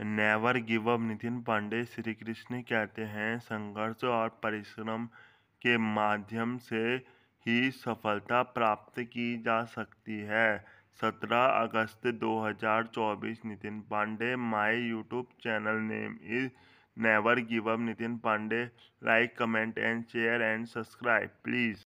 never give up Nitin Pandey Shri Krishna कहते हैं संघर्ष और परिश्रम के माध्यम से ही सफलता प्राप्त की जा सकती है सत्रह अगस्त 2024 Nitin Pandey my YouTube channel name is never give up Nitin Pandey like comment and share and subscribe please